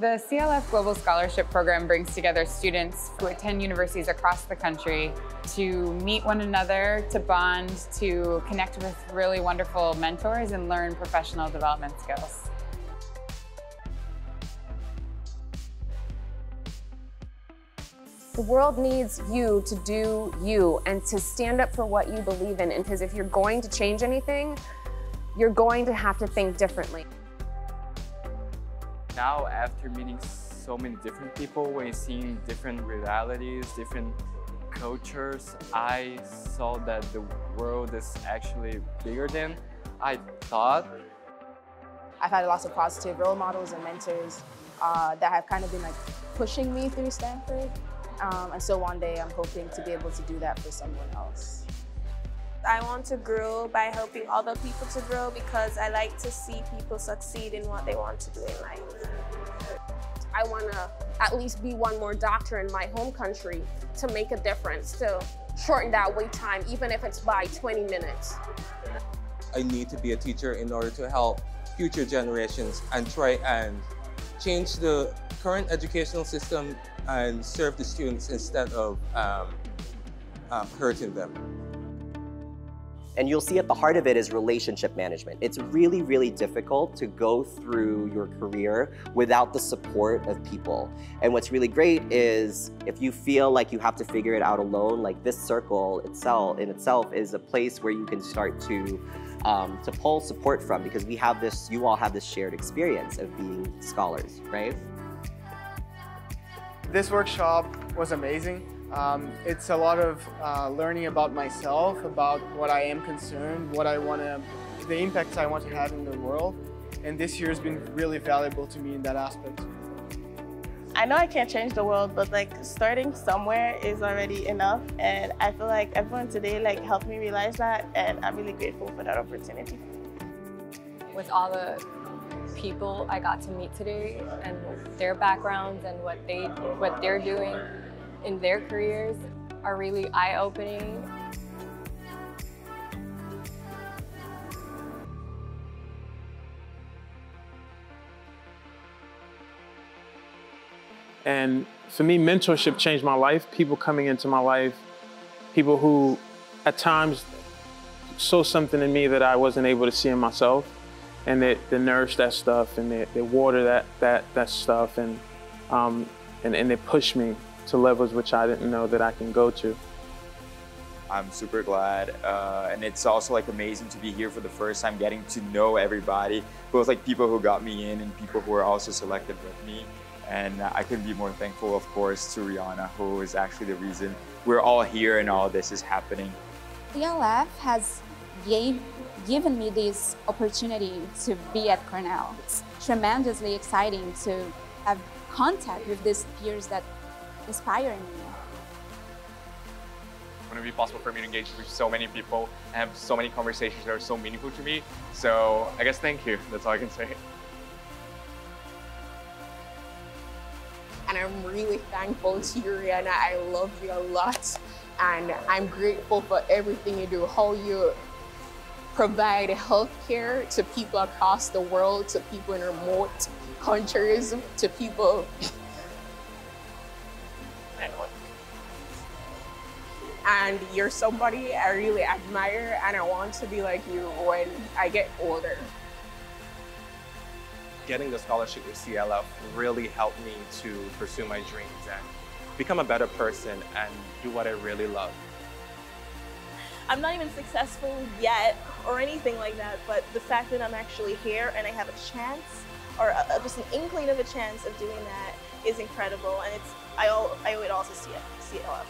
The CLF Global Scholarship Program brings together students who attend universities across the country to meet one another, to bond, to connect with really wonderful mentors and learn professional development skills. The world needs you to do you and to stand up for what you believe in. Because if you're going to change anything, you're going to have to think differently. Now, after meeting so many different people, when seeing different realities, different cultures, I saw that the world is actually bigger than I thought. I've had lots of positive role models and mentors uh, that have kind of been like pushing me through Stanford. Um, and so one day I'm hoping to be able to do that for someone else. I want to grow by helping other people to grow because I like to see people succeed in what they want to do in life. I want to at least be one more doctor in my home country to make a difference, to shorten that wait time, even if it's by 20 minutes. I need to be a teacher in order to help future generations and try and change the current educational system and serve the students instead of um, um, hurting them. And you'll see at the heart of it is relationship management. It's really, really difficult to go through your career without the support of people. And what's really great is if you feel like you have to figure it out alone, like this circle itself in itself is a place where you can start to um, to pull support from because we have this, you all have this shared experience of being scholars, right? This workshop was amazing. Um, it's a lot of uh, learning about myself, about what I am concerned, what I want to, the impacts I want to have in the world. And this year has been really valuable to me in that aspect. I know I can't change the world, but like starting somewhere is already enough. And I feel like everyone today like helped me realize that. And I'm really grateful for that opportunity. With all the people I got to meet today and their backgrounds and what they what they're doing in their careers are really eye-opening. And for me, mentorship changed my life. People coming into my life, people who at times saw something in me that I wasn't able to see in myself and they, they nourish that stuff and they, they water that, that, that stuff and, um, and, and they push me to levels which I didn't know that I can go to. I'm super glad, uh, and it's also like amazing to be here for the first time, getting to know everybody, both like people who got me in and people who were also selected with me. And I couldn't be more thankful, of course, to Rihanna, who is actually the reason we're all here and all this is happening. CLF has gave, given me this opportunity to be at Cornell. It's tremendously exciting to have contact with these peers that inspire me. It's going to be possible for me to engage with so many people and have so many conversations that are so meaningful to me. So I guess thank you. That's all I can say. And I'm really thankful to you, Rihanna. I love you a lot. And I'm grateful for everything you do, how you provide healthcare to people across the world, to people in remote countries, to people and you're somebody I really admire and I want to be like you when I get older. Getting the scholarship with CLF really helped me to pursue my dreams and become a better person and do what I really love. I'm not even successful yet or anything like that, but the fact that I'm actually here and I have a chance or a, just an inkling of a chance of doing that is incredible and it's I, owe, I owe it all to CLF.